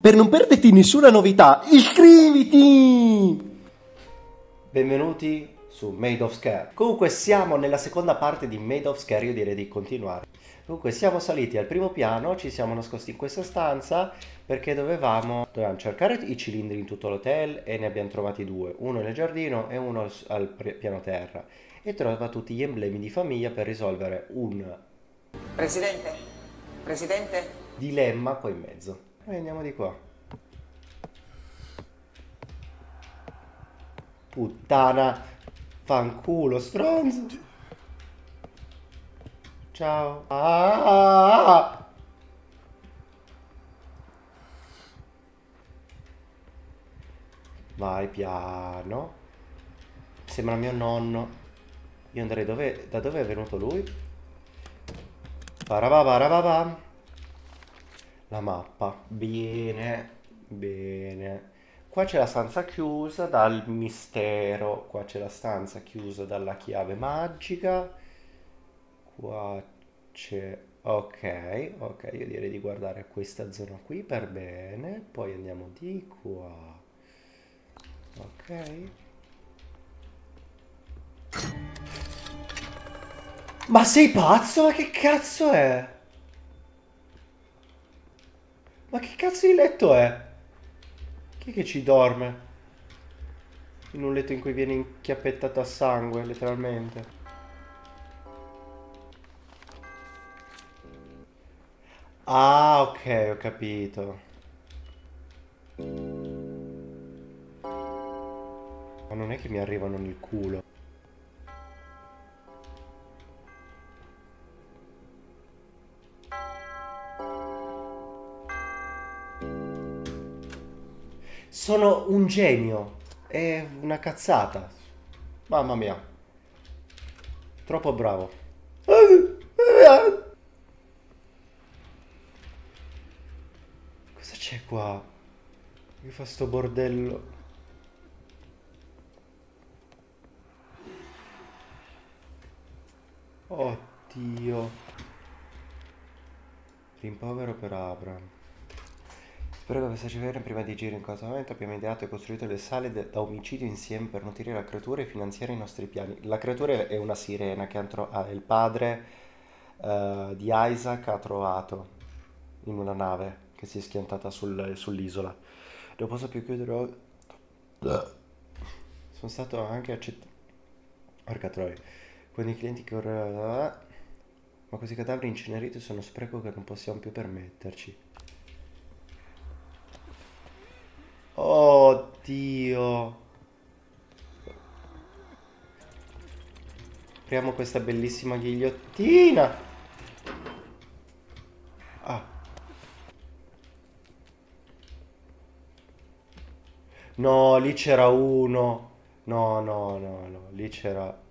Per non perderti nessuna novità, iscriviti! Benvenuti su Made of Scare. Comunque siamo nella seconda parte di Made of Scare, io direi di continuare. Comunque siamo saliti al primo piano, ci siamo nascosti in questa stanza perché dovevamo, dovevamo cercare i cilindri in tutto l'hotel e ne abbiamo trovati due, uno nel giardino e uno al piano terra. E trova tutti gli emblemi di famiglia per risolvere un... Presidente? Presidente? Dilemma qua in mezzo. E andiamo di qua. Puttana. Fanculo, stronzo. Ciao. Ah! Vai piano. Sembra mio nonno. Io andrei dove... Da dove è venuto lui? Parababa, la mappa. Bene, bene. Qua c'è la stanza chiusa dal mistero. Qua c'è la stanza chiusa dalla chiave magica. Qua c'è... Ok, ok, io direi di guardare questa zona qui per bene. Poi andiamo di qua. Ok. Ma sei pazzo? Ma che cazzo è? Ma che cazzo di letto è? Chi è che ci dorme? In un letto in cui viene inchiappettato a sangue, letteralmente. Ah, ok, ho capito. Ma non è che mi arrivano nel culo. Sono un genio. È una cazzata. Mamma mia. Troppo bravo. Cosa c'è qua? Mi fa sto bordello. Oddio. Rimpovero per Abram. Spero che questa cifra prima di girare in incasamento abbiamo ideato e costruito le sale da omicidio insieme per nutrire la creatura e finanziare i nostri piani. La creatura è una sirena che ah, il padre uh, di Isaac ha trovato in una nave che si è schiantata sul, sull'isola. Non posso più chiudere... Sono stato anche accettato... Porca troia. Con i clienti che ora... Ma questi cadaveri inceneriti sono spreco che non possiamo più permetterci. Oddio. Apriamo questa bellissima ghigliottina. Ah. No, lì c'era uno. No, no, no, no, lì c'era...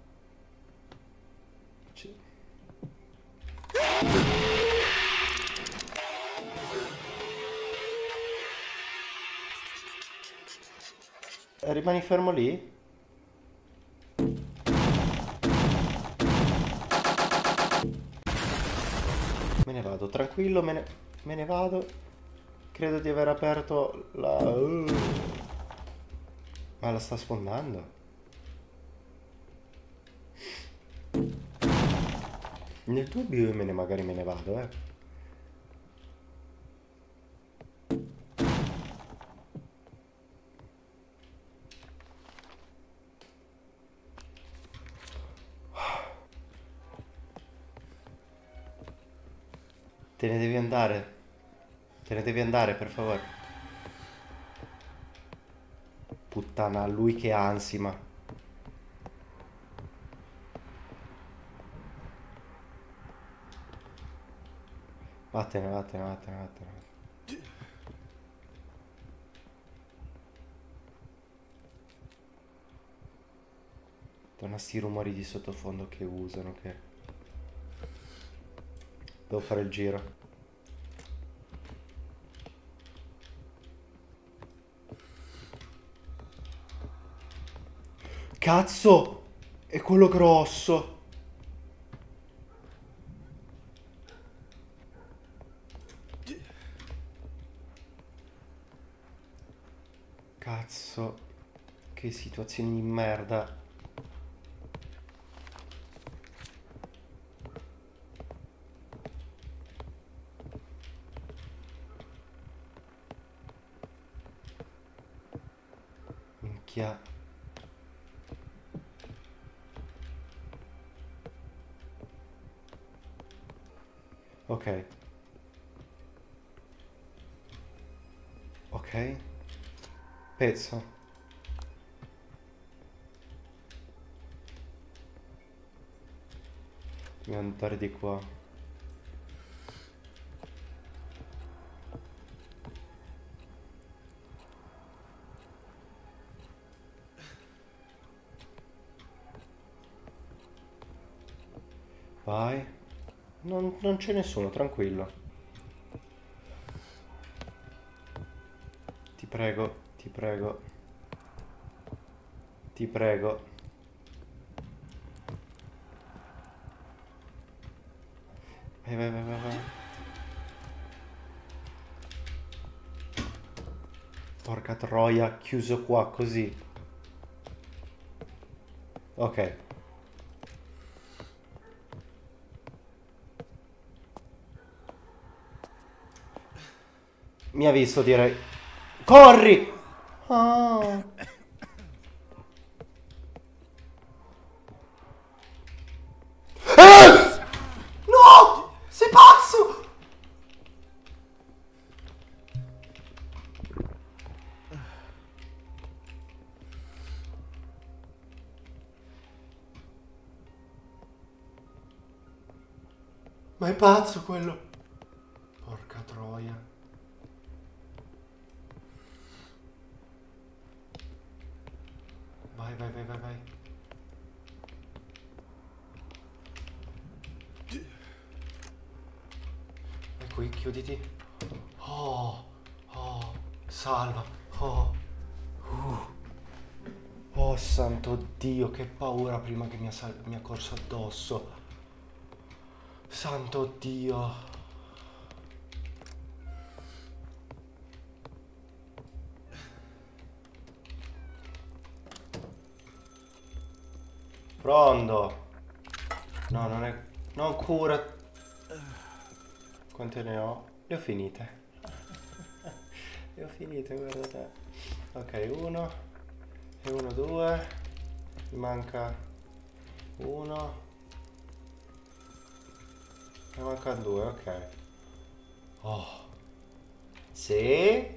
Rimani fermo lì? Me ne vado, tranquillo, me ne, me ne vado. Credo di aver aperto la... Uh. Ma la sta sfondando? Nel dubbio io me ne magari me ne vado, eh. Te ne devi andare. Te ne devi andare, per favore. Puttana, lui che ansima. Vattene, vattene, vattene, vattene. Donna sti rumori di sottofondo che usano che... Devo fare il giro. Cazzo! È quello grosso! Cazzo. Che situazioni di merda. Minchia. Ok. Ok. Pezzo. Dobbiamo andare di qua. Non, c'è nessuno, tranquillo. Ti prego, ti prego. Ti prego. Vai, vai, vai, vai, vai. Porca troia, chiuso qua così. Ok. Mi ha visto direi. Corri! Oh. Eh! No! Sei pazzo! Ma è pazzo quello. Porca troia. Vai, vai, vai, vai, vai. E qui, chiuditi. Oh, oh, salva. Oh, uh. oh santo Dio, che paura prima che mi ha, mi ha corso addosso. Santo Dio. Pronto. No, non è... Non cura. Quante ne ho? Le ho finite. Ho finite, guardate. Ok, uno. E uno, due. Mi manca uno. Ne mancano due, ok. Oh. Sì.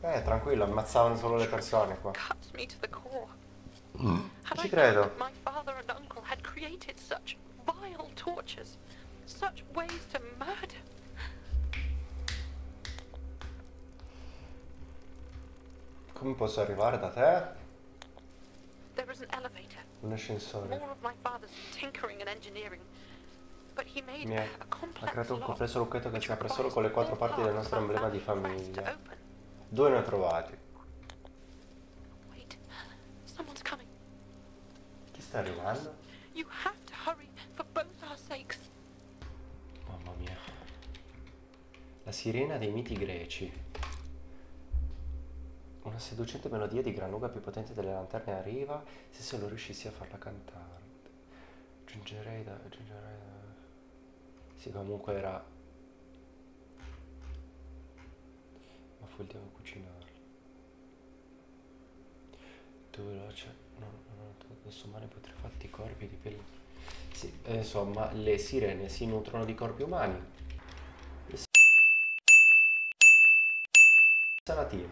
Eh, tranquillo, ammazzavano solo le persone qua. Had Ci credo. my father and uncle had created such vile tortures, such ways to murder, Come posso arrivare da te? there is an elevator. Un ascensore. More of my father's tinkering and engineering. But he made Mi ha, creato un complesso lucchetto che si apre solo con le quattro parti del nostro emblema di famiglia. Due ne ho trovati. Chi sta arrivando? You have La sirena dei miti greci. Una seducente melodia di gran lunga più potente delle lanterne arriva se solo riuscissi a farla cantare. Giungerei da... Giungerei da... Sì, comunque era... Ma fu il tempo a cucinarli. Tu veloce... No, no, no, adesso umani potrei fatti corpi di pelle... Sì, eh, insomma, le sirene si nutrono di corpi umani. Salatino.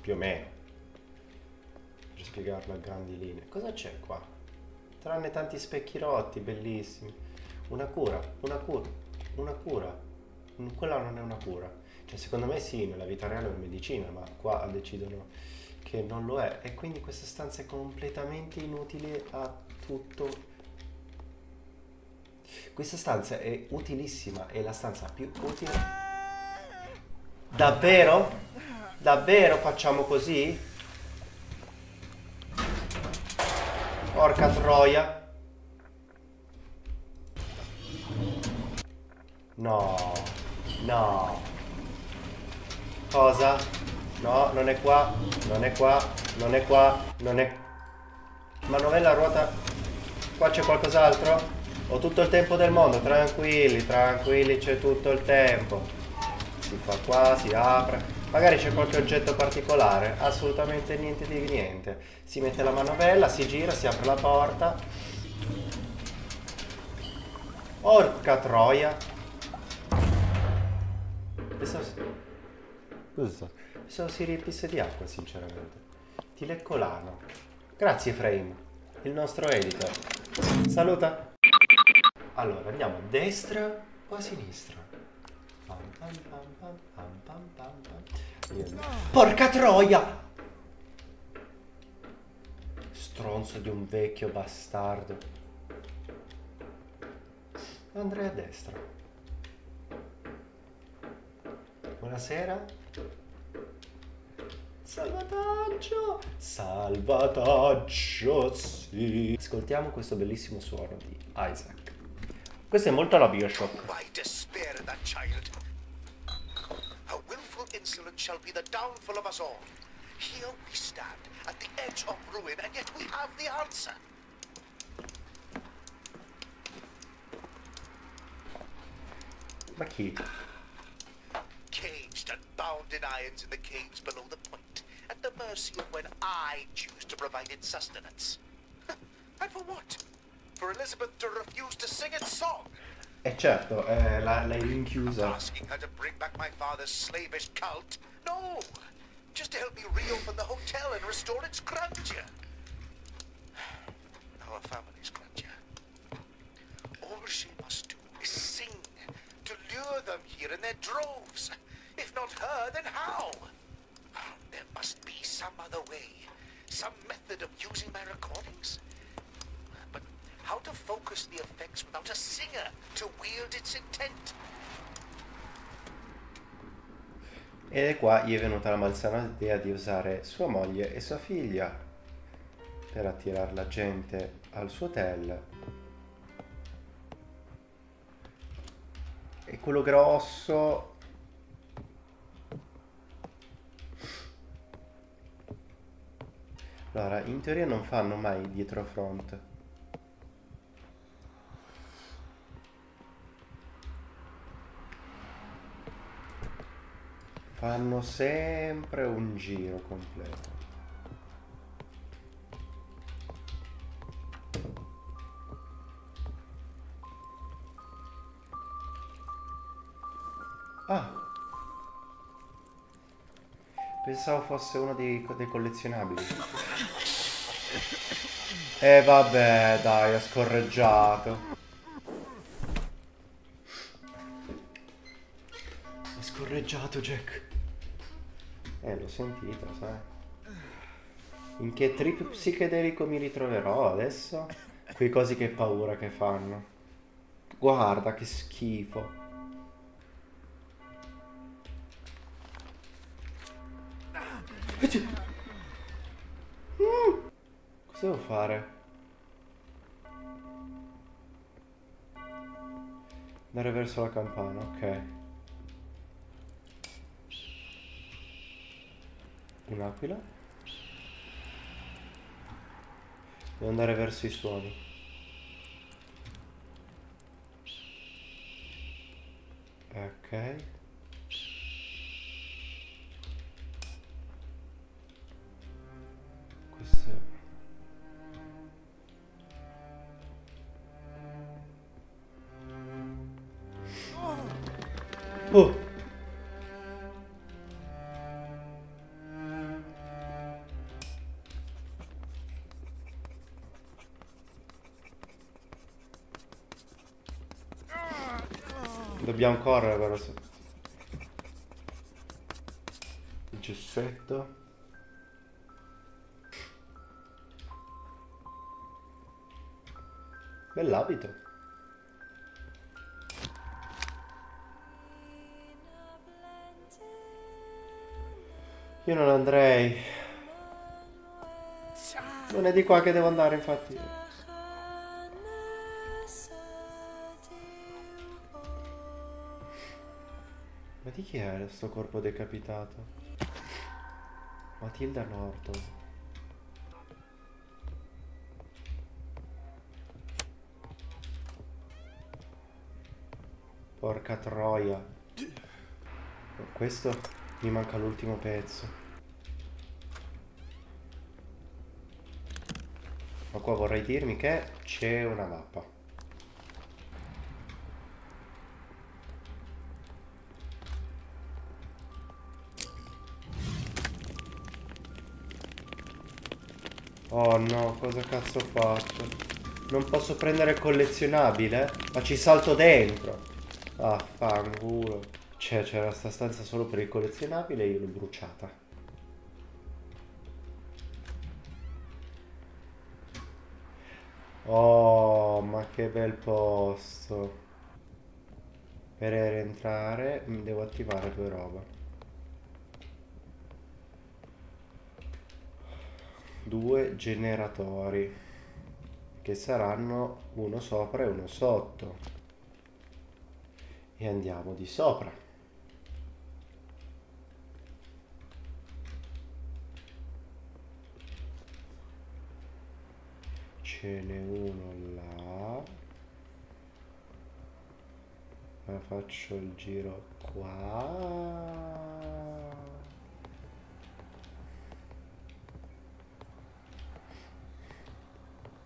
Più o meno. Per spiegarlo a grandi linee. Cosa c'è qua? Tranne tanti specchi rotti, bellissimi. Una cura, una cura, una cura. Mm, Quella non è una cura. Cioè, secondo me sì, nella vita reale è una medicina, ma qua decidono che non lo è. E quindi questa stanza è completamente inutile a tutto. Questa stanza è utilissima, è la stanza più utile. Davvero? Davvero facciamo così? Porca troia. No, no. Cosa? No, non è qua, non è qua, non è qua, non è... Manovella ruota... Qua c'è qualcos'altro? Ho tutto il tempo del mondo, tranquilli, tranquilli, c'è tutto il tempo. Si fa qua, si apre. Magari c'è qualche oggetto particolare, assolutamente niente di niente. Si mette la manovella, si gira, si apre la porta. Porca troia. Pensavo si... Cosa? Si riempisse di acqua, sinceramente. Ti lecco l'ano. Grazie, Frame, il nostro editor. Saluta. Allora, andiamo a destra o a sinistra? Porca troia! Stronzo di un vecchio bastardo. Andrei a destra. Buonasera. Salvataggio! Salvataggio, sì. Ascoltiamo questo bellissimo suono di Isaac. Questo è molto la Bioshock. Why despair that child? Insolence shall be the downfall of us all. Here we stand, at the edge of ruin, and yet we have the answer. Chi? Caged and bound in irons in the caves below the point, at the mercy of when I choose to provide its sustenance. and for what? For Elizabeth to refuse to sing its song? E certo, eh, la- l'hai rinchiusa. Asking her to bring back my father's slavish cult? No! Just to help me reopen the hotel and restore its grandeur. Our family's grandeur. All she must do is sing to lure them here in their droves. If not her, then how? There must be some other way, some method of using my recordings. How to focus the effects without a singer to wield its intent? E qua gli è venuta la malsana idea di usare sua moglie e sua figlia per attirare la gente al suo hotel. E quello grosso... Allora, in teoria non fanno mai dietro front. Fanno sempre un giro completo. Ah! Pensavo fosse uno dei, dei collezionabili. E vabbè, dai, ha scorreggiato. Scorreggiato, Jack. Eh, l'ho sentito, sai. In che trip psichedelico mi ritroverò adesso? Quei cosi che paura che fanno. Guarda che schifo. Mm. Cosa devo fare? Andare verso la campana, ok. Un'aquila. Devo andare verso i suoni. Ok. Dobbiamo correre verso il gessetto. Bell'abito. Io non andrei. Non è di qua che devo andare, infatti. Di chi è sto corpo decapitato? Matilda Norton. Porca troia. Questo mi manca l'ultimo pezzo. Ma qua vorrei dirmi che c'è una mappa. Oh no, cosa cazzo faccio? Non posso prendere il collezionabile? Ma ci salto dentro. Ah, fanculo. Cioè, c'era sta stanza solo per il collezionabile e io l'ho bruciata. Oh, ma che bel posto. Per rientrare mi devo attivare due roba. Due generatori che saranno uno sopra e uno sotto. E andiamo di sopra. Ce n'è uno là. Faccio il giro qua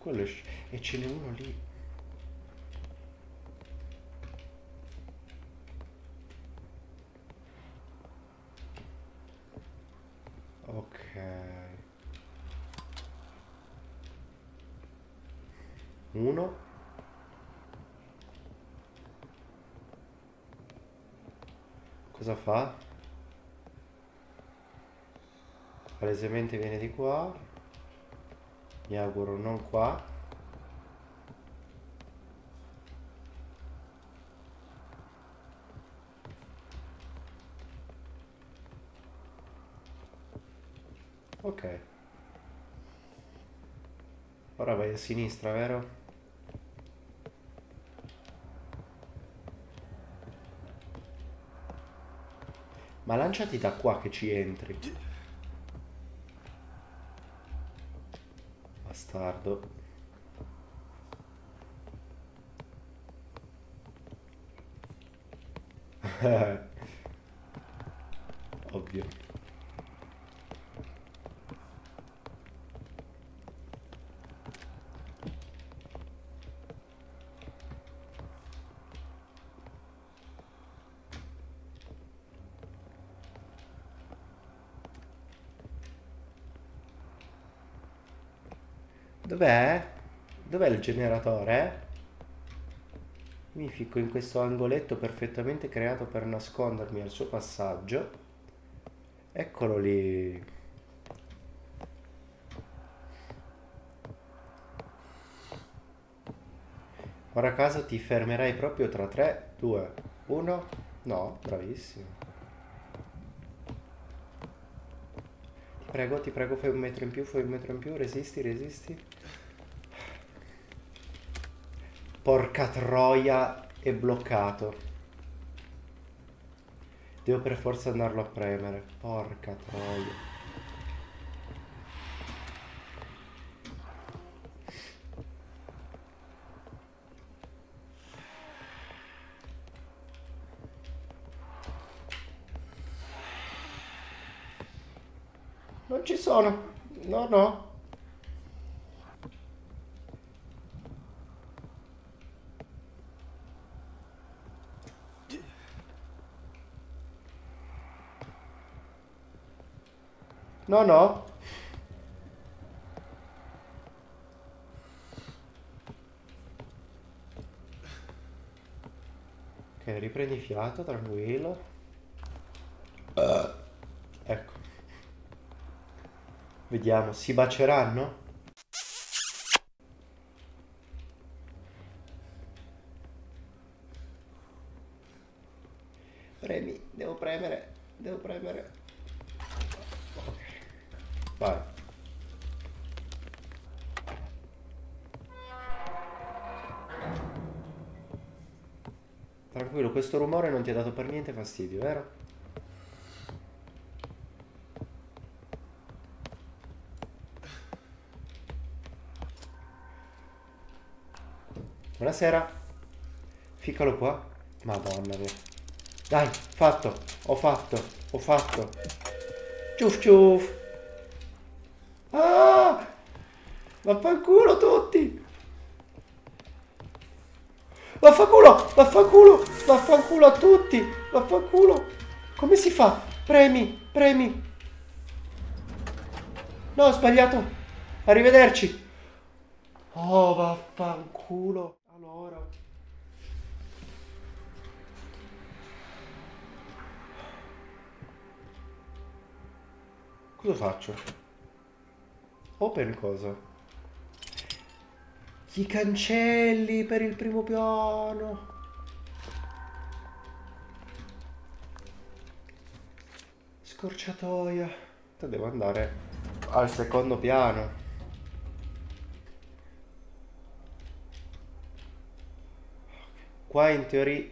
Quello è... E ce n'è uno lì. Ok. Uno. Cosa fa? Palesemente viene di qua mi auguro non qua. Ok. Ora vai a sinistra vero? ma lanciati da qua che ci entri bastardo. Dov'è? Dov'è il generatore? Mi ficco in questo angoletto perfettamente creato per nascondermi al suo passaggio. Eccolo lì. Ora a caso ti fermerai proprio tra 3, 2, 1. No, bravissimo. Prego, ti prego, fai un metro in più, fai un metro in più, resisti, resisti. Porca troia, è bloccato. Devo per forza andarlo a premere. Porca troia. Non ci sono. No, no. No, no. Ok, riprendi fiato, tranquillo. Uh, ecco. Vediamo, si baceranno? Premi, devo premere, devo premere. Ok, vai. Tranquillo, questo rumore non ti ha dato per niente fastidio, vero? Buonasera. Ficcalo qua. Madonna mia. Dai, fatto. Ho fatto. Ho fatto. Ciuf ciuf. Ah! Vaffanculo tutti. Vaffanculo, vaffanculo, vaffanculo a tutti. Vaffanculo. Come si fa? Premi, premi. No, ho sbagliato. Arrivederci. Oh, vaffanculo. Allora. Cosa faccio? Open cosa? Gli cancelli per il primo piano. Scorciatoia. Devo andare al secondo piano. Qua in teoria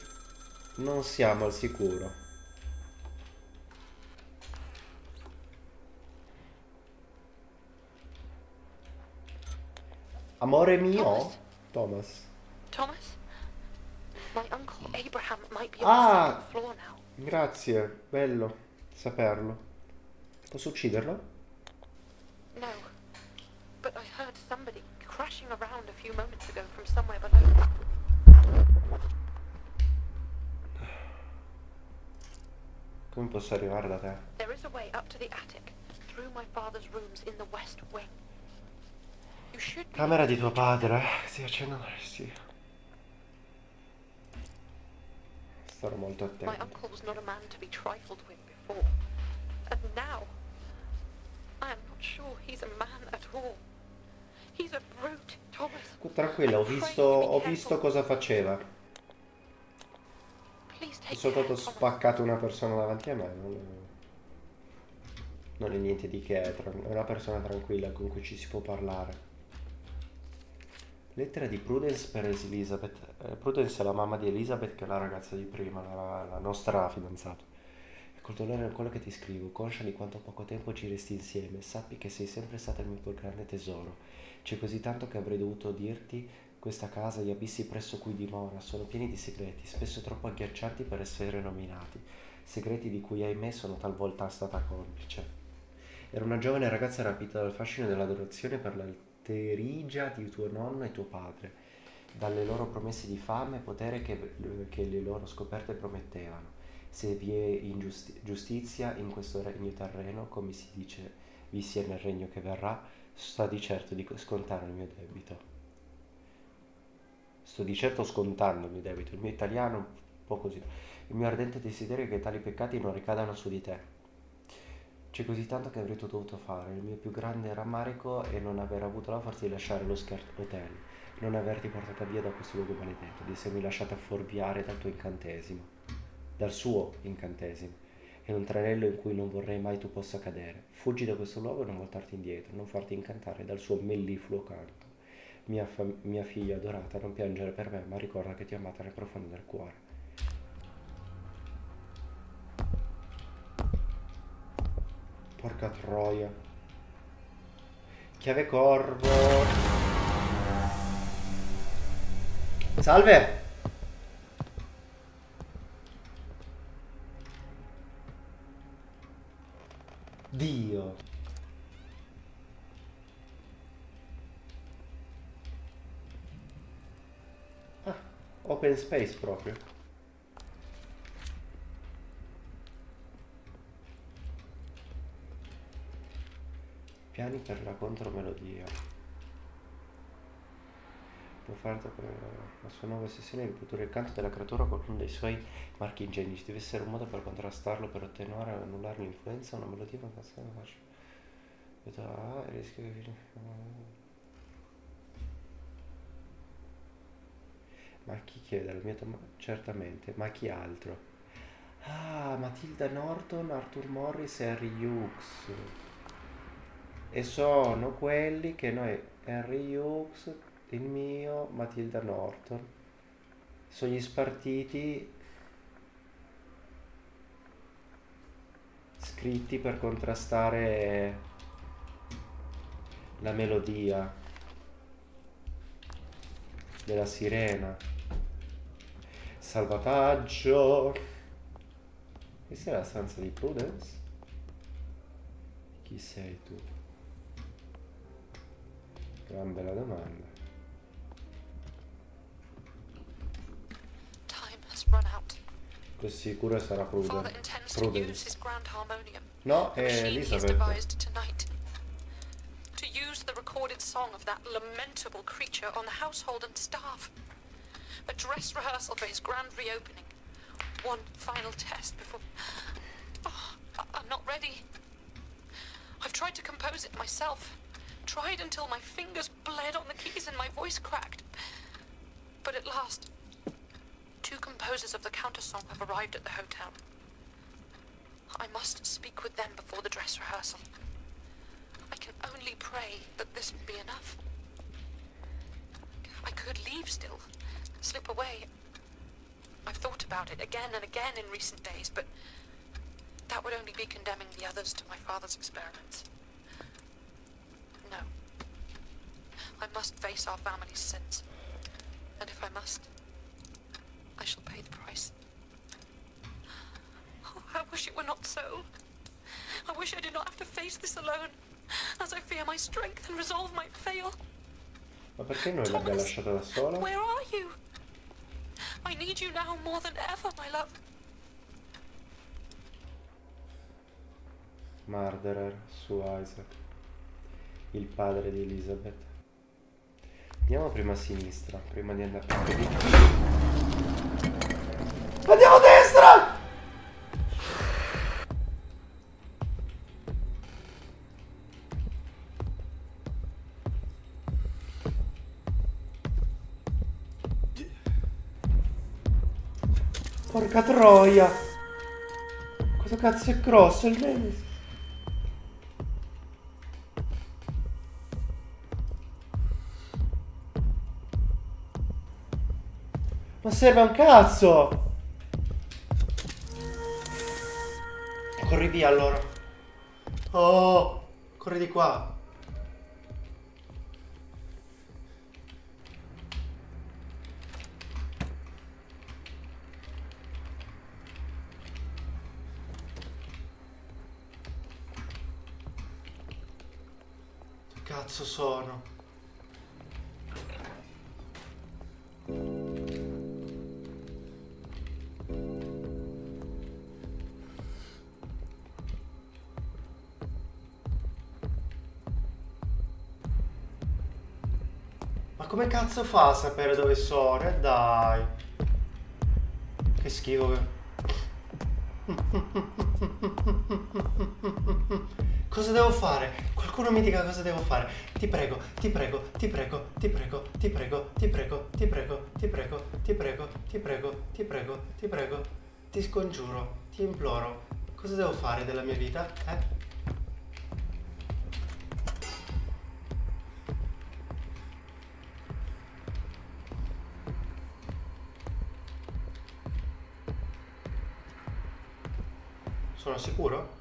non siamo al sicuro. Amore mio? Thomas. Thomas. My uncle Abraham might be on Ah. the floor now. Grazie, bello saperlo. Posso ucciderlo? No. But I heard somebody crashing around a few moments ago from somewhere below. Come posso arrivare da te? There is a way up to the attic, through my father's rooms in the west wing. You should Camera di tuo padre. Stai facendo sì. Starò molto My attento. uncle was not a man to be trifled with before. And now, I am not sure he's a man at all. He's a brute, Thomas. Tranquilla, ho visto, ho visto cosa faceva. Ho soltanto spaccato una persona davanti a me. Non è, non è niente di che, è, è una persona tranquilla con cui ci si può parlare. Lettera di Prudence per Elizabeth. Eh, Prudence è la mamma di Elizabeth, che è la ragazza di prima, la, la nostra fidanzata. E col dolore cuore che ti scrivo, conscia di quanto poco tempo ci resti insieme, sappi che sei sempre stata il mio più grande tesoro. C'è così tanto che avrei dovuto dirti questa casa, gli abissi presso cui dimora, sono pieni di segreti, spesso troppo agghiaccianti per essere nominati, segreti di cui ahimè sono talvolta stata complice. Era una giovane ragazza rapita dal fascino dell'adorazione per l'alterigia di tuo nonno e tuo padre, dalle loro promesse di fame e potere che, che le loro scoperte promettevano. Se vi è ingiusti- giustizia in questo regno terreno, come si dice vi sia nel regno che verrà, sta di certo di scontare il mio debito. Sto di certo scontando il mio debito, il mio italiano un po' così. Il mio ardente desiderio è che tali peccati non ricadano su di te. C'è così tanto che avrei dovuto fare. Il mio più grande rammarico è non aver avuto la forza di lasciare lo Skirt Hotel, non averti portata via da questo luogo maledetto, di essermi lasciata fuorviare dal tuo incantesimo, dal suo incantesimo. È un tranello in cui non vorrei mai tu possa cadere. Fuggi da questo luogo e non voltarti indietro, non farti incantare dal suo mellifluo canto. Mia, fa- mia figlia adorata, non piangere per me, ma ricorda che ti ho amata nel profondo del cuore. Porca troia. Chiave corvo. Salve. Dio. Ah, open space proprio. Piani per la contromelodia. Può fare la sua nuova sessione riprodurre il canto della creatura con uno dei suoi marchi ingegni. Ci deve essere un modo per contrastarlo, per attenuare o annullare l'influenza. Una melodia fantastica. Faccio. Vedo A e rischio che. Ma chi chiede? Il mio tom- certamente, ma chi altro? Ah, Matilda Norton, Arthur Morris e Harry Hughes. E sono quelli che noi, Henry Hughes, il mio, Matilda Norton. Sono gli spartiti scritti per contrastare la melodia della sirena. Salvataggio. Questa è la stanza di Prudence? Chi sei tu? Gran bella domanda. Così sicuro sarà Prudence. Prudence. No, è he's Elizabeth. To use the recorded song of that lamentable creature on the household and staff. A dress rehearsal for his grand reopening. One final test before. Oh, I- I'm not ready. I've tried to compose it myself. Tried until my fingers bled on the keys and my voice cracked. But at last, two composers of the countersong have arrived at the hotel. I must speak with them before the dress rehearsal. I can only pray that this will be enough. I could leave still, slip away. I've thought about it again and again in recent days, but that would only be condemning the others to my father's experiments. No. I must face our family's sins. And if I must, I shall pay the price. Oh, I wish it were not so. I wish I did not have to face this alone, as I fear my strength and resolve might fail. Ma perché noi l'abbiamo lasciata da sola? Where are you? I need you now more than ever, my love. Marderer su Isaac, il padre di Elizabeth. Andiamo prima a sinistra, prima di andare a Porca troia! Cosa cazzo è grosso il Nemesis? Non serve un cazzo! Corri via allora. Oh, corri di qua. Cazzo sono? Ma come cazzo fa a sapere dove sono? E dai. Che schifo che... Cosa devo fare? Qualcuno mi dica cosa devo fare. Ti prego, ti prego, ti prego, ti prego, ti prego, ti prego, ti prego, ti prego, ti prego, ti prego, ti prego, ti prego. Ti scongiuro, ti imploro. Cosa devo fare della mia vita? Eh? Sono sicuro?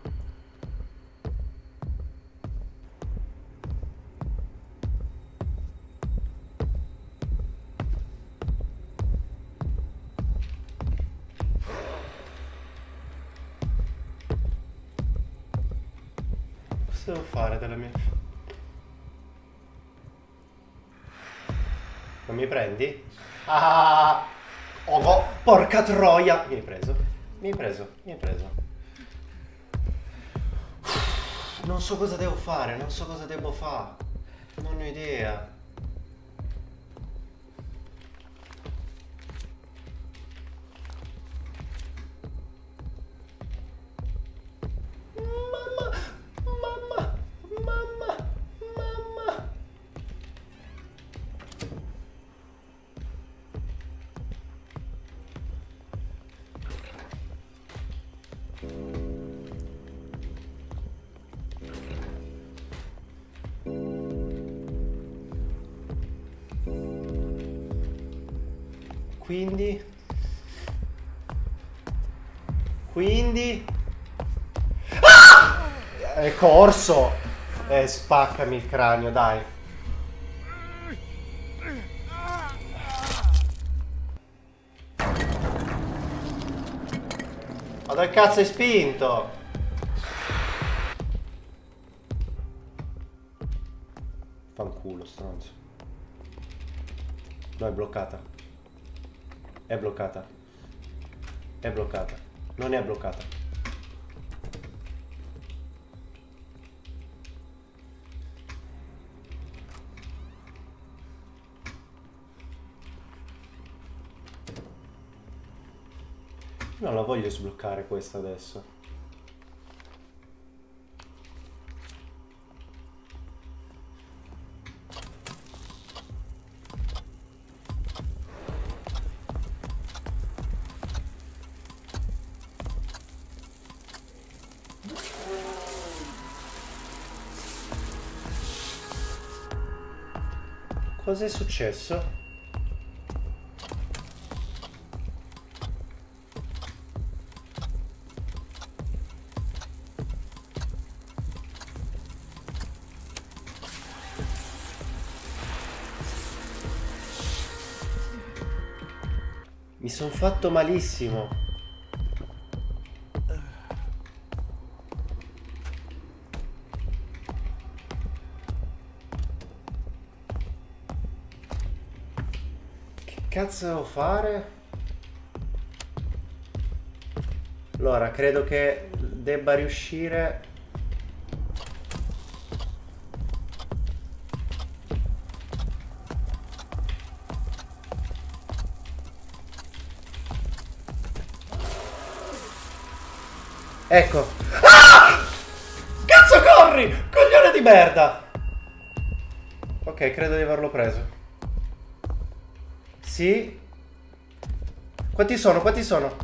Cosa devo fare della mia... Non mi prendi? Ah! Oh, porca troia! Mi hai preso? Mi hai preso? Mi hai preso? Non so cosa devo fare, non so cosa devo fare. Non ho idea. Quindi... Ah! È corso! Eh, spaccami il cranio, dai. Ma dal cazzo hai spinto? Fanculo, stronzo. No, è bloccata. È bloccata. È bloccata. Non è bloccata. Non la voglio sbloccare questa adesso. Cos'è successo? Mi sono fatto malissimo. Cazzo devo fare? Allora, credo che debba riuscire Ecco. Ah! Cazzo corri! Coglione di merda! Ok, credo di averlo preso. Sì. Quanti sono? Quanti sono?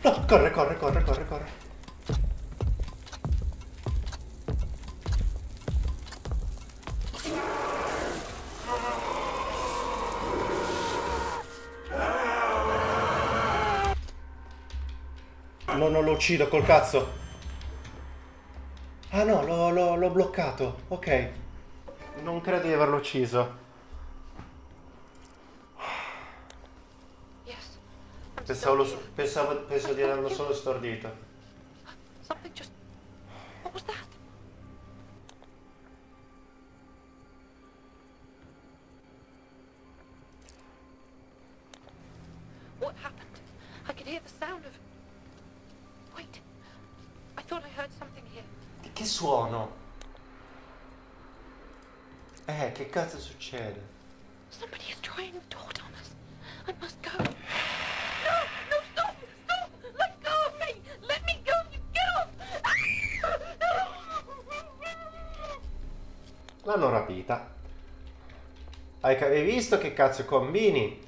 No, corre, corre, corre, corre, corre. No, non lo uccido col cazzo. Ah no, l'ho bloccato. Ok. Non credo di averlo ucciso. Pensavo, lo, pensavo, penso di averlo solo stordito. Something just. What was that? What happened? I could hear the sound of. Wait. I thought I heard something here. Che suono? Eh, che cazzo succede? Somebody is trying the door, Thomas. I must go. No! No, stop! Stop! Let go of me! Let me go! You get off! L'hanno rapita. Hai, ca- hai visto che cazzo combini?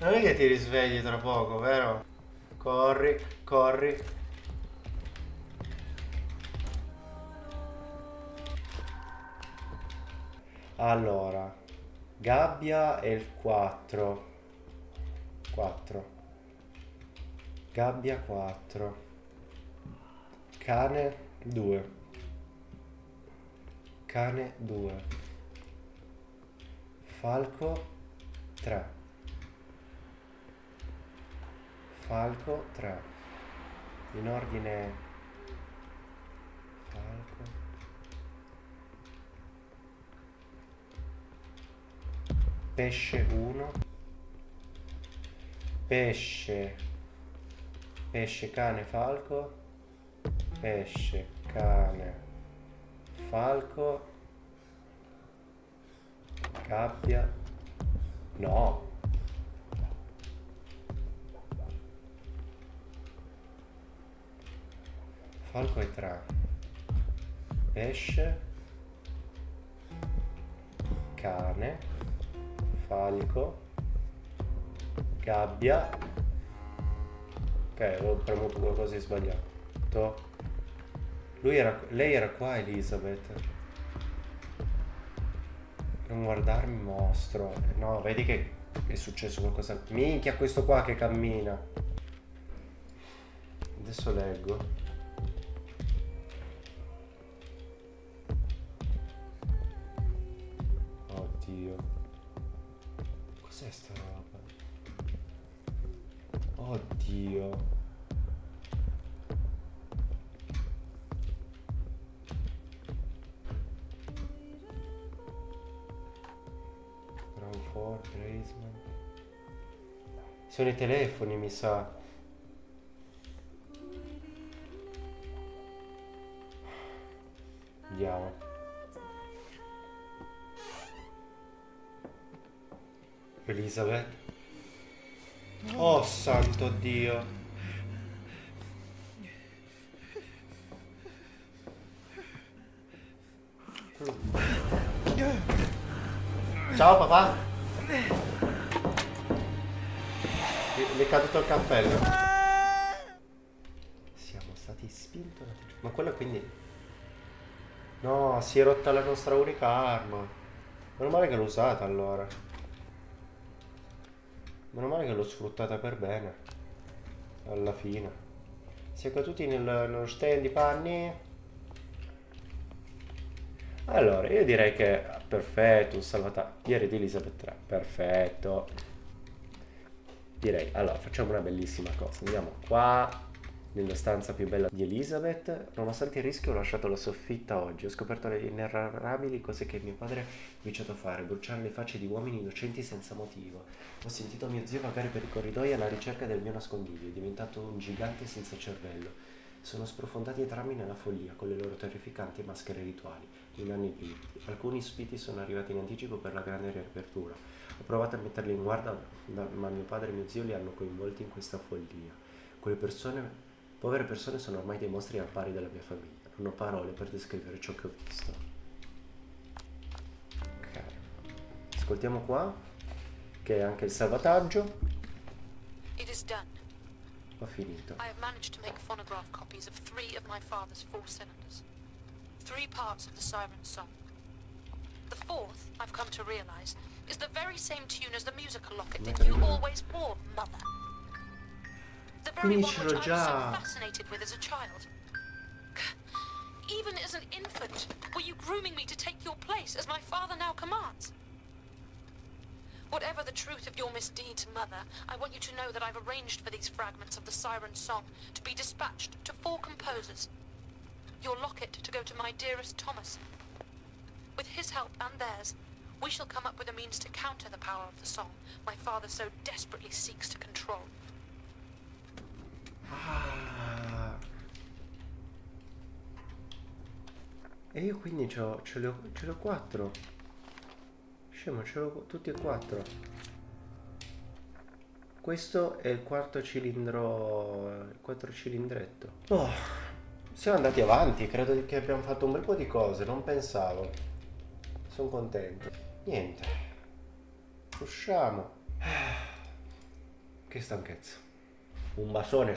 Non è che ti risvegli tra poco, vero? Corri, corri. Allora, gabbia e il 4. 4. Gabbia 4. Cane 2. Cane 2. Falco 3. Falco 3. In ordine Falco. Pesce 1. Pesce. Pesce, cane, falco. Pesce, cane, falco. Gabbia. No. Falco è 3. Pesce. Cane. Falco. Gabbia. Ok, avevo premuto qualcosa di sbagliato. Era, lei era qua, Elizabeth. Non guardarmi, mostro. No, vedi che è successo qualcosa. Minchia, questo qua che cammina. Adesso leggo. Oddio. Cos'è sta roba? Oddio. Sono i telefoni, mi sa. Andiamo. Elizabeth. Oh santo Dio. Ciao papà. Mi è caduto il cappello. Siamo stati spinti. Ma quello quindi... No, si è rotta la nostra unica arma. Meno male che l'ho usata allora. Meno male che l'ho sfruttata per bene. Alla fine. Si è caduti nel, nello stand di panni. Allora, io direi che perfetto, un salvataggio. Ieri di Elizabeth 3, perfetto. Direi, allora, facciamo una bellissima cosa. Andiamo qua, nella stanza più bella di Elizabeth. Nonostante il rischio ho lasciato la soffitta oggi. Ho scoperto le inenarrabili cose che mio padre ha cominciato a fare. Bruciare le facce di uomini innocenti senza motivo. Ho sentito mio zio vagare per i corridoi alla ricerca del mio nascondiglio. È diventato un gigante senza cervello. Sono sprofondati entrambi nella follia con le loro terrificanti maschere rituali. In anni vivi. Alcuni spiti sono arrivati in anticipo per la grande riapertura. Ho provato a metterli in guardia, ma mio padre e mio zio li hanno coinvolti in questa follia. Quelle persone, povere persone, sono ormai dei mostri al pari della mia famiglia. Non ho parole per descrivere ciò che ho visto. Ok. Ascoltiamo qua, che è anche il salvataggio. It is done. Ho finito. I have managed to make phonograph copies of three of my father's four cylinders. Three parts of the Siren Song. The fourth, I've come to realize, is the very same tune as the musical locket that you always wore, Mother. The very one which I was so fascinated with as a child. Even as an infant, were you grooming me to take your place as my father now commands? Whatever the truth of your misdeeds, Mother, I want you to know that I've arranged for these fragments of the Siren Song to be dispatched to four composers. Your locket to go to my dearest Thomas. With his help and theirs, we shall come up with a means to counter the power of the song my father so desperately seeks to control. Ah. E io quindi ce, le ho, ce le quattro. Scemo, ce l'ho tutti e quattro. Questo è il quarto cilindro, il quattro cilindretto. Oh, siamo andati avanti, credo che abbiamo fatto un bel po' di cose, non pensavo. Sono contento. Niente. Usciamo. Che stanchezza. Un basone.